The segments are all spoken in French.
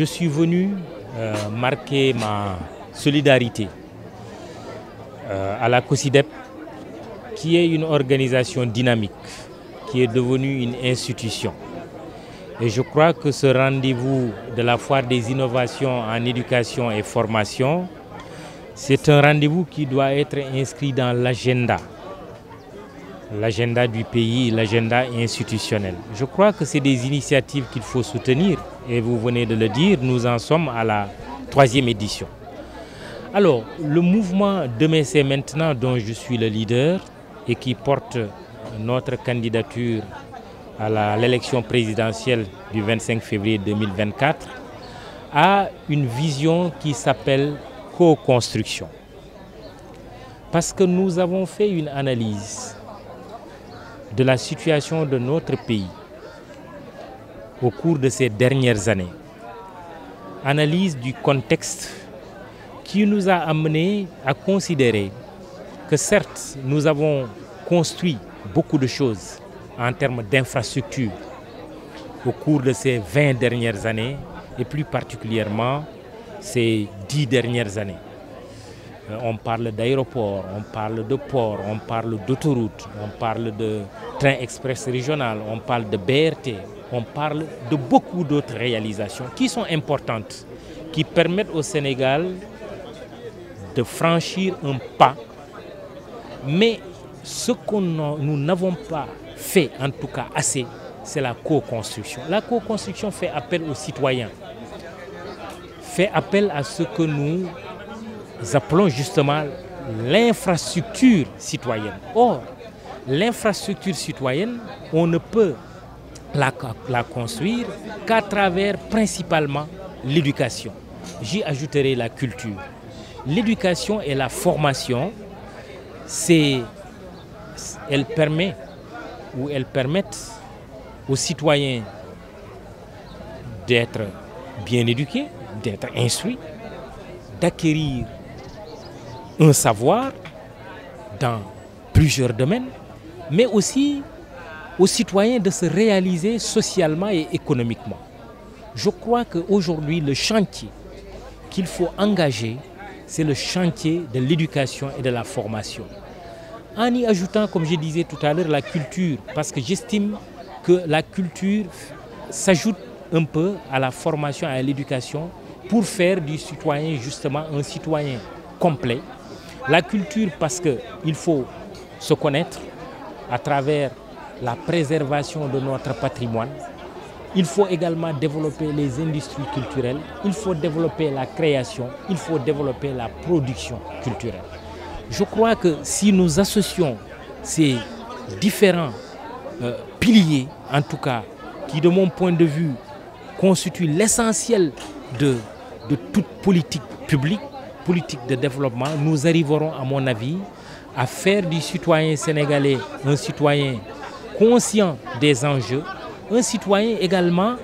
je suis venu euh, marquer ma solidarité euh, à la COSIDEP, qui est une organisation dynamique, qui est devenue une institution. Et je crois que ce rendez-vous de la foire des innovations en éducation et formation, c'est un rendez-vous qui doit être inscrit dans l'agenda, l'agenda du pays, l'agenda institutionnel. Je crois que c'est des initiatives qu'il faut soutenir et vous venez de le dire, nous en sommes à la troisième édition. Alors, le mouvement Demain maintenant dont je suis le leader et qui porte notre candidature à l'élection présidentielle du 25 février 2024 a une vision qui s'appelle co-construction. Parce que nous avons fait une analyse de la situation de notre pays au cours de ces dernières années. Analyse du contexte qui nous a amené à considérer que certes, nous avons construit beaucoup de choses en termes d'infrastructures au cours de ces 20 dernières années et plus particulièrement ces 10 dernières années. Euh, on parle d'aéroports, on parle de ports, on parle d'autoroutes, on parle de train express régional, on parle de BRT, on parle de beaucoup d'autres réalisations qui sont importantes, qui permettent au Sénégal de franchir un pas. Mais ce que nous n'avons pas fait, en tout cas assez, c'est la co-construction. La co-construction fait appel aux citoyens, fait appel à ce que nous appelons justement l'infrastructure citoyenne. Or, l'infrastructure citoyenne, on ne peut la, la construire qu'à travers principalement l'éducation. J'y ajouterai la culture. L'éducation et la formation, elle permet ou elles permettent aux citoyens d'être bien éduqués, d'être instruits, d'acquérir un savoir dans plusieurs domaines, mais aussi aux citoyens de se réaliser socialement et économiquement. Je crois qu'aujourd'hui, le chantier qu'il faut engager, c'est le chantier de l'éducation et de la formation. En y ajoutant, comme je disais tout à l'heure, la culture, parce que j'estime que la culture s'ajoute un peu à la formation à l'éducation pour faire du citoyen justement un citoyen complet. La culture parce qu'il faut se connaître à travers la préservation de notre patrimoine. Il faut également développer les industries culturelles, il faut développer la création, il faut développer la production culturelle. Je crois que si nous associons ces différents euh, piliers, en tout cas, qui de mon point de vue constituent l'essentiel de, de toute politique publique, politique de développement, nous arriverons, à mon avis, à faire du citoyen sénégalais un citoyen conscient des enjeux, un citoyen également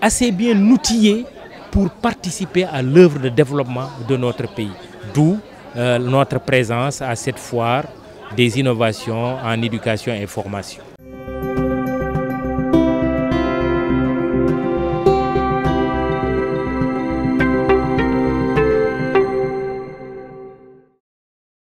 assez bien outillé pour participer à l'œuvre de développement de notre pays. D'où euh, notre présence à cette foire des innovations en éducation et formation.